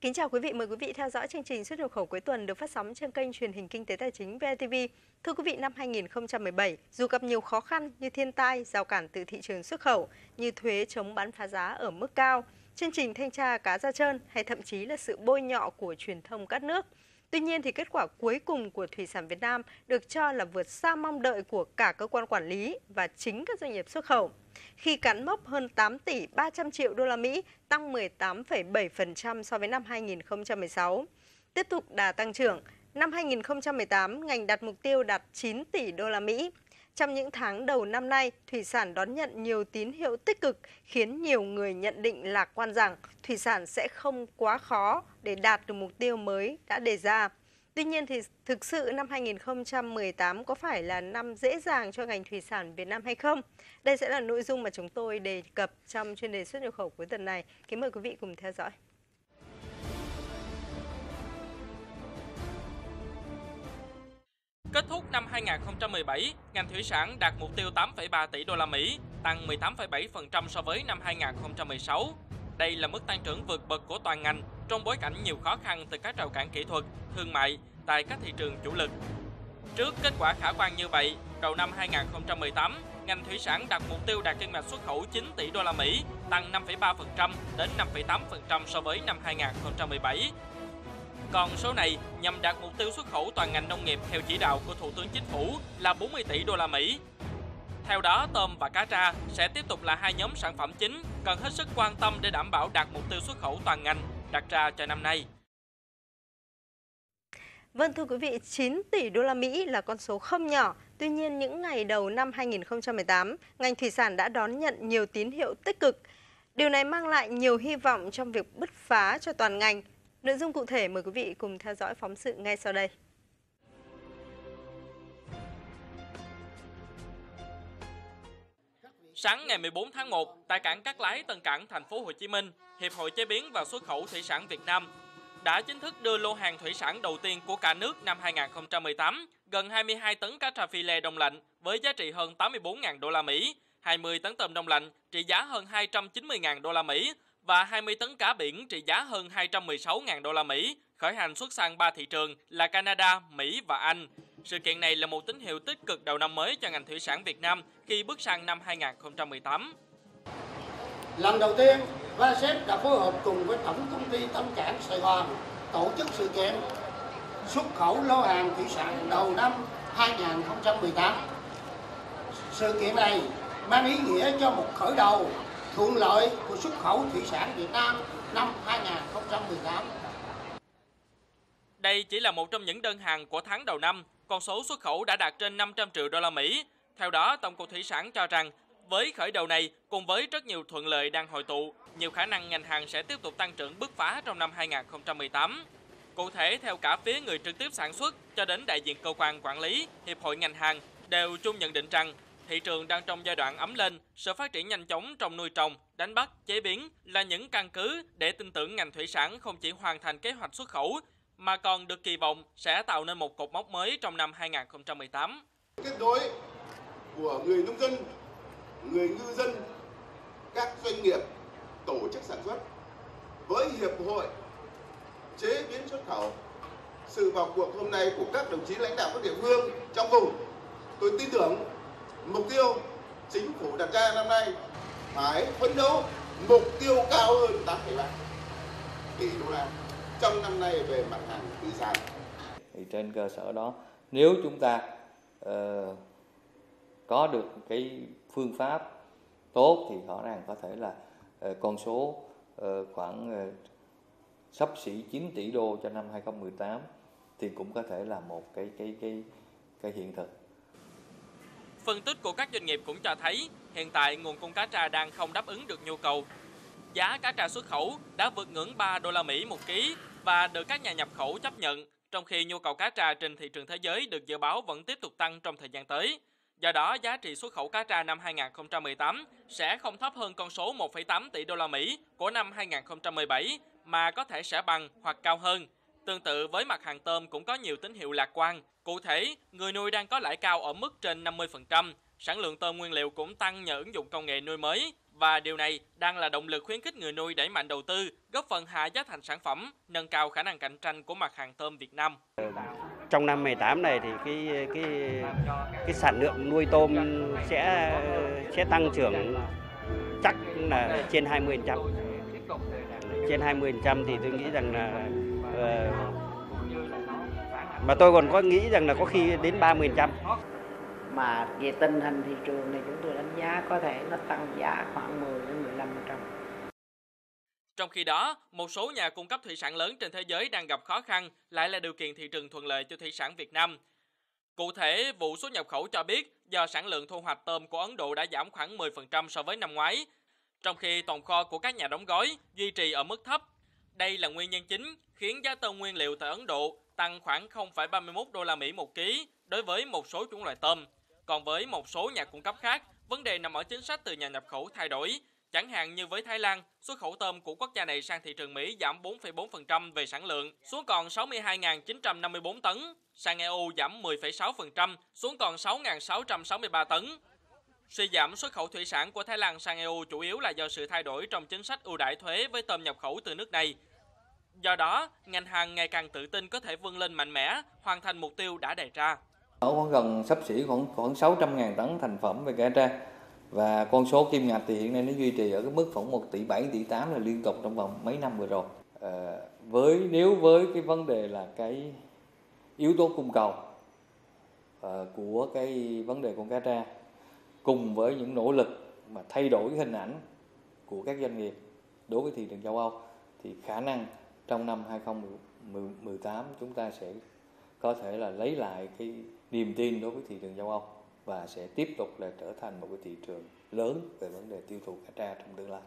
Kính chào quý vị, mời quý vị theo dõi chương trình xuất nhập khẩu cuối tuần được phát sóng trên kênh truyền hình Kinh tế Tài chính VTV. Thưa quý vị, năm 2017, dù gặp nhiều khó khăn như thiên tai, rào cản từ thị trường xuất khẩu, như thuế chống bán phá giá ở mức cao, chương trình thanh tra cá da trơn hay thậm chí là sự bôi nhọ của truyền thông các nước – Tuy nhiên thì kết quả cuối cùng của thủy sản Việt Nam được cho là vượt xa mong đợi của cả cơ quan quản lý và chính các doanh nghiệp xuất khẩu. Khi cán mốc hơn 8 tỷ 300 triệu đô la Mỹ, tăng 18,7% so với năm 2016. Tiếp tục đà tăng trưởng, năm 2018 ngành đặt mục tiêu đạt 9 tỷ đô la Mỹ. Trong những tháng đầu năm nay, thủy sản đón nhận nhiều tín hiệu tích cực khiến nhiều người nhận định lạc quan rằng thủy sản sẽ không quá khó để đạt được mục tiêu mới đã đề ra. Tuy nhiên thì thực sự năm 2018 có phải là năm dễ dàng cho ngành thủy sản Việt Nam hay không? Đây sẽ là nội dung mà chúng tôi đề cập trong chuyên đề xuất nhập khẩu cuối tuần này. Kính mời quý vị cùng theo dõi. Kết thúc năm 2017, ngành thủy sản đạt mục tiêu 8,3 tỷ đô la Mỹ, tăng 18,7% so với năm 2016. Đây là mức tăng trưởng vượt bậc của toàn ngành trong bối cảnh nhiều khó khăn từ các rào cản kỹ thuật, thương mại tại các thị trường chủ lực. Trước kết quả khả quan như vậy, đầu năm 2018, ngành thủy sản đặt mục tiêu đạt kim ngạch xuất khẩu 9 tỷ đô la Mỹ, tăng 5,3% đến 5,8% so với năm 2017 còn số này nhằm đạt mục tiêu xuất khẩu toàn ngành nông nghiệp theo chỉ đạo của Thủ tướng Chính phủ là 40 tỷ đô la Mỹ. Theo đó, tôm và cá tra sẽ tiếp tục là hai nhóm sản phẩm chính cần hết sức quan tâm để đảm bảo đạt mục tiêu xuất khẩu toàn ngành đặt ra cho năm nay. Vâng thưa quý vị, 9 tỷ đô la Mỹ là con số không nhỏ. Tuy nhiên những ngày đầu năm 2018, ngành thủy sản đã đón nhận nhiều tín hiệu tích cực. Điều này mang lại nhiều hy vọng trong việc bứt phá cho toàn ngành Nội dung cụ thể mời quý vị cùng theo dõi phóng sự ngay sau đây. Sáng ngày 14 tháng 1, tại cảng Cát Lái Tân Cảng thành phố Hồ Chí Minh, Hiệp hội chế biến và xuất khẩu thủy sản Việt Nam đã chính thức đưa lô hàng thủy sản đầu tiên của cả nước năm 2018, gần 22 tấn cá tra phi lê đông lạnh với giá trị hơn 84.000 đô la Mỹ, 20 tấn tôm đông lạnh trị giá hơn 290.000 đô la Mỹ và 20 tấn cá biển trị giá hơn 216.000 đô la Mỹ, khởi hành xuất sang ba thị trường là Canada, Mỹ và Anh. Sự kiện này là một tín hiệu tích cực đầu năm mới cho ngành thủy sản Việt Nam khi bước sang năm 2018. Lần đầu tiên, VASEP đã phối hợp cùng với Tổng công ty Tân Cảng Sài Gòn tổ chức sự kiện xuất khẩu lô hàng thủy sản đầu năm 2018. Sự kiện này mang ý nghĩa cho một khởi đầu thuận lợi của xuất khẩu thủy sản Việt Nam năm 2018. Đây chỉ là một trong những đơn hàng của tháng đầu năm, con số xuất khẩu đã đạt trên 500 triệu đô la Mỹ. Theo đó, Tổng cục Thủy sản cho rằng với khởi đầu này cùng với rất nhiều thuận lợi đang hội tụ, nhiều khả năng ngành hàng sẽ tiếp tục tăng trưởng bứt phá trong năm 2018. Cụ thể, theo cả phía người trực tiếp sản xuất cho đến đại diện cơ quan quản lý, hiệp hội ngành hàng đều chung nhận định rằng thị trường đang trong giai đoạn ấm lên, sự phát triển nhanh chóng trong nuôi trồng, đánh bắt, chế biến là những căn cứ để tin tưởng ngành thủy sản không chỉ hoàn thành kế hoạch xuất khẩu mà còn được kỳ vọng sẽ tạo nên một cột mốc mới trong năm 2018. Kết nối của người nông dân, người ngư dân, các doanh nghiệp, tổ chức sản xuất với hiệp hội chế biến xuất khẩu sự vào cuộc hôm nay của các đồng chí lãnh đạo các địa phương trong vùng tôi tin tưởng mục tiêu chính phủ đặt ra năm nay phải phấn đấu mục tiêu cao hơn 8,3 tỷ đô la trong năm nay về mặt hàng thủy sản. Thì trên cơ sở đó nếu chúng ta uh, có được cái phương pháp tốt thì rõ ràng có thể là uh, con số uh, khoảng uh, sắp xỉ 9 tỷ đô cho năm 2018 thì cũng có thể là một cái cái cái cái hiện thực. Phân tích của các doanh nghiệp cũng cho thấy hiện tại nguồn cung cá tra đang không đáp ứng được nhu cầu. Giá cá tra xuất khẩu đã vượt ngưỡng 3 đô la Mỹ một ký và được các nhà nhập khẩu chấp nhận, trong khi nhu cầu cá tra trên thị trường thế giới được dự báo vẫn tiếp tục tăng trong thời gian tới. Do đó, giá trị xuất khẩu cá tra năm 2018 sẽ không thấp hơn con số 1,8 tỷ đô la Mỹ của năm 2017 mà có thể sẽ bằng hoặc cao hơn. Tương tự với mặt hàng tôm cũng có nhiều tín hiệu lạc quan. Cụ thể, người nuôi đang có lãi cao ở mức trên 50%, sản lượng tôm nguyên liệu cũng tăng nhờ ứng dụng công nghệ nuôi mới Và điều này đang là động lực khuyến khích người nuôi đẩy mạnh đầu tư, góp phần hạ giá thành sản phẩm, nâng cao khả năng cạnh tranh của mặt hàng tôm Việt Nam. Trong năm 18 này thì cái cái cái sản lượng nuôi tôm sẽ sẽ tăng trưởng chắc là trên 20%. Trên 20% thì tôi nghĩ rằng là mà tôi còn có nghĩ rằng là có khi đến 30% mà về tình hình thị trường này chúng tôi đánh giá có thể nó tăng giá khoảng 10 đến 15%. Trong khi đó, một số nhà cung cấp thủy sản lớn trên thế giới đang gặp khó khăn lại là điều kiện thị trường thuận lợi cho thủy sản Việt Nam. Cụ thể, vụ xuất nhập khẩu cho biết do sản lượng thu hoạch tôm của Ấn Độ đã giảm khoảng 10% so với năm ngoái, trong khi tồn kho của các nhà đóng gói duy trì ở mức thấp. Đây là nguyên nhân chính khiến giá tôm nguyên liệu tại Ấn Độ tăng khoảng 0,31 đô la Mỹ một ký đối với một số chủng loại tôm. Còn với một số nhà cung cấp khác, vấn đề nằm ở chính sách từ nhà nhập khẩu thay đổi. Chẳng hạn như với Thái Lan, xuất khẩu tôm của quốc gia này sang thị trường Mỹ giảm 4,4% về sản lượng, xuống còn 62.954 tấn. Sang EU giảm 10,6%, xuống còn 6.663 tấn. Suy giảm xuất khẩu thủy sản của Thái Lan sang EU chủ yếu là do sự thay đổi trong chính sách ưu đãi thuế với tôm nhập khẩu từ nước này. Do đó, ngành hàng ngày càng tự tin có thể vươn lên mạnh mẽ, hoàn thành mục tiêu đã đề ra. Ở khoảng gần sắp xỉ khoảng khoảng 600.000 tấn thành phẩm về cá tra và con số kim ngạch thì hiện nay nó duy trì ở cái mức khoảng 1 tỷ 7 tỷ 8 là liên tục trong vòng mấy năm vừa rồi. À, với nếu với cái vấn đề là cái yếu tố cung cầu à, của cái vấn đề con cá tra cùng với những nỗ lực mà thay đổi hình ảnh của các doanh nghiệp đối với thị trường châu Âu thì khả năng trong năm 2018 chúng ta sẽ có thể là lấy lại cái niềm tin đối với thị trường châu Âu và sẽ tiếp tục là trở thành một cái thị trường lớn về vấn đề tiêu thụ cá tra trong tương lai.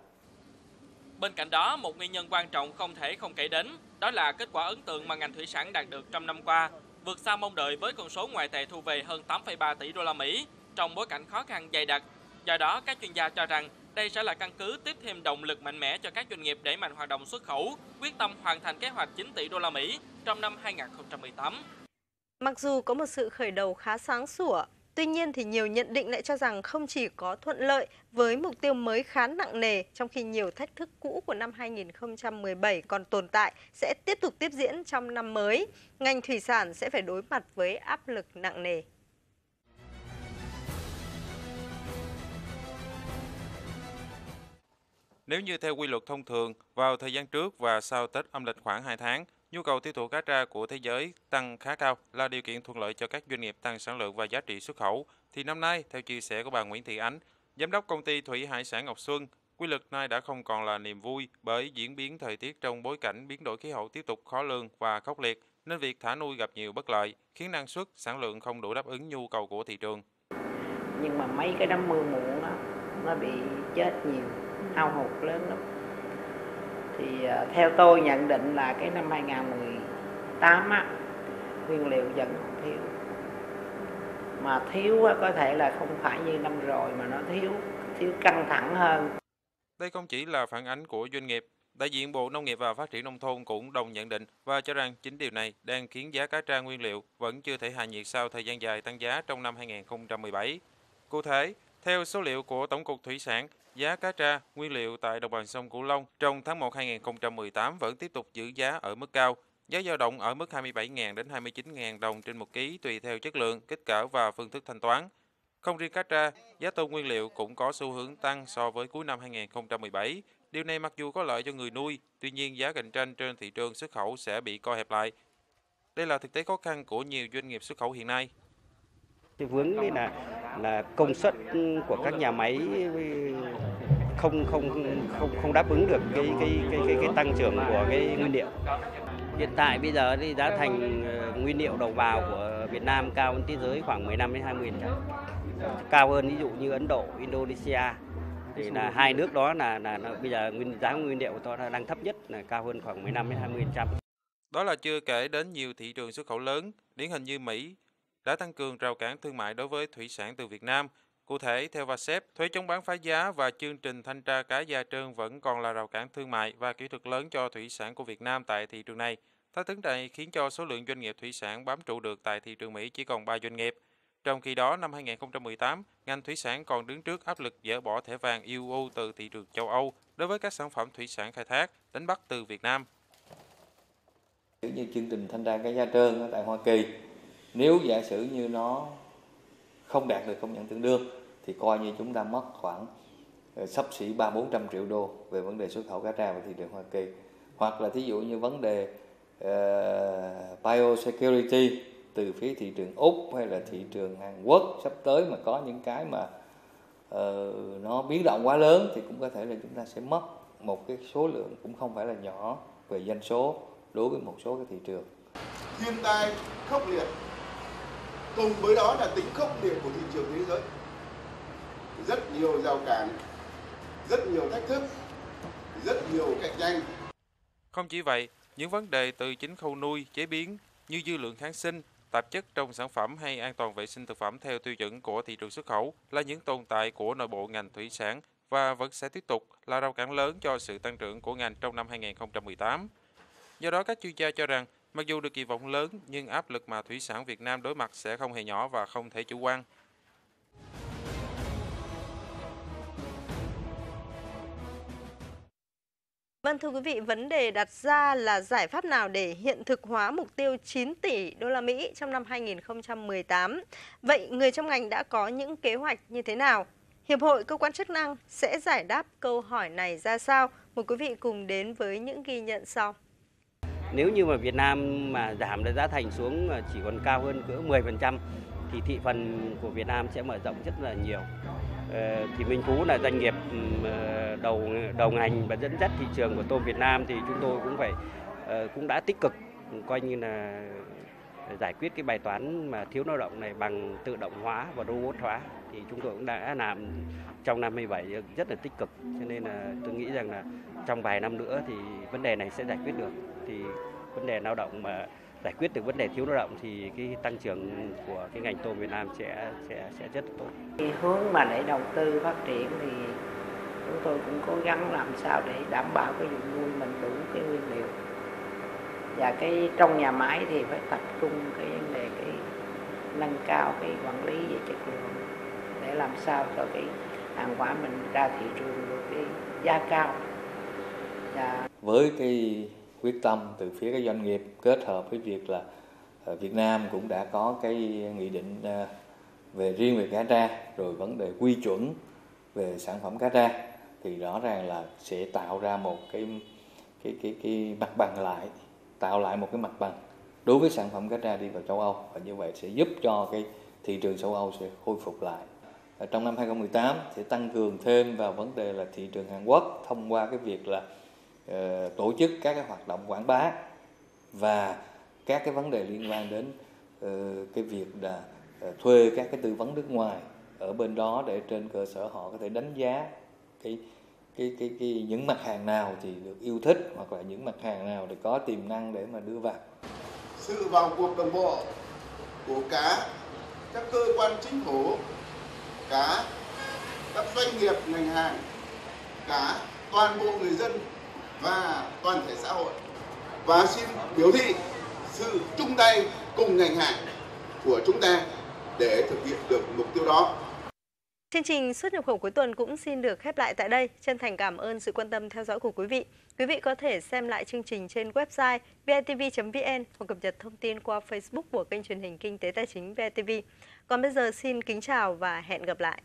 Bên cạnh đó, một nguyên nhân quan trọng không thể không kể đến, đó là kết quả ấn tượng mà ngành thủy sản đạt được trong năm qua, vượt xa mong đợi với con số ngoại tệ thu về hơn 8,3 tỷ đô la Mỹ trong bối cảnh khó khăn dày đặc. Do đó, các chuyên gia cho rằng đây sẽ là căn cứ tiếp thêm động lực mạnh mẽ cho các doanh nghiệp đẩy mạnh hoạt động xuất khẩu, quyết tâm hoàn thành kế hoạch 9 tỷ đô la Mỹ trong năm 2018. Mặc dù có một sự khởi đầu khá sáng sủa, tuy nhiên thì nhiều nhận định lại cho rằng không chỉ có thuận lợi với mục tiêu mới khá nặng nề, trong khi nhiều thách thức cũ của năm 2017 còn tồn tại sẽ tiếp tục tiếp diễn trong năm mới. Ngành thủy sản sẽ phải đối mặt với áp lực nặng nề. Nếu như theo quy luật thông thường, vào thời gian trước và sau Tết âm lịch khoảng 2 tháng, nhu cầu tiêu thụ cá tra của thế giới tăng khá cao là điều kiện thuận lợi cho các doanh nghiệp tăng sản lượng và giá trị xuất khẩu. Thì năm nay, theo chia sẻ của bà Nguyễn Thị Ánh, giám đốc công ty thủy hải sản Ngọc Xuân, quy luật này đã không còn là niềm vui bởi diễn biến thời tiết trong bối cảnh biến đổi khí hậu tiếp tục khó lường và khốc liệt, nên việc thả nuôi gặp nhiều bất lợi, khiến năng suất, sản lượng không đủ đáp ứng nhu cầu của thị trường. Nhưng mà mấy cái đám mưa muộn đó, nó bị chết nhiều hao hụt lớn lắm. Thì ờ, theo tôi nhận định là cái năm 2018 á nguyên liệu vẫn còn thiếu. Mà thiếu á, có thể là không phải như năm rồi mà nó thiếu thiếu căng thẳng hơn. Đây không chỉ là phản ánh của doanh nghiệp Đại diện Bộ Nông nghiệp và Phát triển Nông thôn cũng đồng nhận định và cho rằng chính điều này đang khiến giá cá tra nguyên liệu vẫn chưa thể hạ nhiệt sau thời gian dài tăng giá trong năm 2017. Cụ thể, theo số liệu của Tổng cục Thủy sản, Giá cá tra, nguyên liệu tại đồng bằng sông Cửu Long trong tháng 1 2018 vẫn tiếp tục giữ giá ở mức cao. Giá dao động ở mức 27.000 đến 29.000 đồng trên một ký tùy theo chất lượng, kích cỡ và phương thức thanh toán. Không riêng cá tra, giá tôm nguyên liệu cũng có xu hướng tăng so với cuối năm 2017. Điều này mặc dù có lợi cho người nuôi, tuy nhiên giá cạnh tranh trên thị trường xuất khẩu sẽ bị co hẹp lại. Đây là thực tế khó khăn của nhiều doanh nghiệp xuất khẩu hiện nay. Cái vướng đấy là là công suất của các nhà máy không không không không đáp ứng được cái cái cái cái, cái tăng trưởng của cái nguyên liệu. Hiện tại bây giờ thì giá thành ờ, nguyên liệu đầu vào của Việt Nam cao hơn thế giới khoảng 15 đến 20 trăm. Cao hơn ví dụ như Ấn Độ, Indonesia thì là hai nước đó là là, là bây giờ nguyên giá nguyên liệu của nó đang thấp nhất là cao hơn khoảng 15 đến 20 trăm. Đó là chưa kể đến nhiều thị trường xuất khẩu lớn, điển hình như Mỹ, đã tăng cường rào cản thương mại đối với thủy sản từ Việt Nam. Cụ thể, theo VASEP, thuế chống bán phá giá và chương trình thanh tra cá da trơn vẫn còn là rào cản thương mại và kỹ thuật lớn cho thủy sản của Việt Nam tại thị trường này. Thách thức này khiến cho số lượng doanh nghiệp thủy sản bám trụ được tại thị trường Mỹ chỉ còn 3 doanh nghiệp. Trong khi đó, năm 2018, ngành thủy sản còn đứng trước áp lực dỡ bỏ thẻ vàng EU từ thị trường châu Âu đối với các sản phẩm thủy sản khai thác, đánh bắt từ Việt Nam. Như chương trình thanh tra cá da trơn ở tại Hoa Kỳ, nếu giả sử như nó không đạt được công nhận tương đương thì coi như chúng ta mất khoảng ờ, sắp xỉ ba bốn trăm triệu đô về vấn đề xuất khẩu cá tra vào thị trường Hoa Kỳ. Hoặc là thí dụ như vấn đề uh, biosecurity từ phía thị trường úc hay là thị trường hàn quốc sắp tới mà có những cái mà uh, nó biến động quá lớn thì cũng có thể là chúng ta sẽ mất một cái số lượng cũng không phải là nhỏ về doanh số đối với một số cái thị trường. Thiên tai khốc liệt cùng với đó là tính khốc liệt của thị trường thế giới rất nhiều rào cản, rất nhiều thách thức, rất nhiều cạnh tranh không chỉ vậy, những vấn đề từ chính khâu nuôi, chế biến như dư lượng kháng sinh, tạp chất trong sản phẩm hay an toàn vệ sinh thực phẩm theo tiêu chuẩn của thị trường xuất khẩu là những tồn tại của nội bộ ngành thủy sản và vẫn sẽ tiếp tục là rào cản lớn cho sự tăng trưởng của ngành trong năm 2018. Do đó, các chuyên gia cho rằng mặc dù được kỳ vọng lớn nhưng áp lực mà thủy sản Việt Nam đối mặt sẽ không hề nhỏ và không thể chủ quan. Vâng thưa quý vị, vấn đề đặt ra là giải pháp nào để hiện thực hóa mục tiêu 9 tỷ đô la Mỹ trong năm 2018. Vậy người trong ngành đã có những kế hoạch như thế nào? Hiệp hội cơ quan chức năng sẽ giải đáp câu hỏi này ra sao? Mời quý vị cùng đến với những ghi nhận sau. Nếu như mà Việt Nam mà giảm được giá thành xuống chỉ còn cao hơn cỡ 10% thì thị phần của Việt Nam sẽ mở rộng rất là nhiều. Ờ, thì Minh Phú là doanh nghiệp ờ, đầu đầu ngành và dẫn dắt thị trường của tôm Việt Nam thì chúng tôi cũng phải ờ, cũng đã tích cực, coi như là giải quyết cái bài toán mà thiếu lao động này bằng tự động hóa và robot hóa thì chúng tôi cũng đã làm trong năm 17 rất là tích cực. Cho nên là tôi nghĩ rằng là trong vài năm nữa thì vấn đề này sẽ giải quyết được. Thì vấn đề lao động mà giải quyết được vấn đề thiếu lao động thì cái tăng trưởng của cái ngành tôm Việt Nam sẽ sẽ sẽ rất tốt. Thì hướng mà để đầu tư phát triển thì chúng tôi cũng cố gắng làm sao để đảm bảo cái vùng nuôi mình đủ cái nguyên liệu và cái trong nhà máy thì phải tập trung cái vấn đề cái nâng cao cái quản lý về chất lượng để làm sao cho cái hàng hóa mình ra thị trường được cái giá cao. Và với cái quyết tâm từ phía các doanh nghiệp kết hợp với việc là ờ, Việt Nam cũng đã có cái nghị định ờ, về riêng về cá tra, rồi vấn đề quy chuẩn về sản phẩm cá tra, thì rõ ràng là sẽ tạo ra một cái cái cái cái mặt bằng lại tạo lại một cái mặt bằng đối với sản phẩm cá tra đi vào châu Âu và như vậy sẽ giúp cho cái thị trường châu Âu sẽ khôi phục lại. Và trong năm 2018 sẽ tăng cường thêm vào vấn đề là thị trường Hàn Quốc thông qua cái việc là uh, tổ chức các cái hoạt động quảng bá và các cái vấn đề liên quan đến uh, cái việc là uh, thuê các cái tư vấn nước ngoài ở bên đó để trên cơ sở họ có thể đánh giá cái cái cái cái những mặt hàng nào thì được yêu thích hoặc là những mặt hàng nào thì có tiềm năng để mà đưa vào sự vào cuộc đồng bộ của cả các cơ quan chính phủ, cả các doanh nghiệp, ngành hàng, cả toàn bộ người dân và toàn thể xã hội và xin biểu thị sự chung tay cùng ngành hàng của chúng ta để thực hiện được mục tiêu đó. Chương trình xuất nhập khẩu cuối tuần cũng xin được khép lại tại đây. Chân thành cảm ơn sự quan tâm theo dõi của quý vị. Quý vị có thể xem lại chương trình trên website vitv.vn hoặc cập nhật thông tin qua Facebook của kênh truyền hình Kinh tế Tài chính VTV. Còn bây giờ xin kính chào và hẹn gặp lại.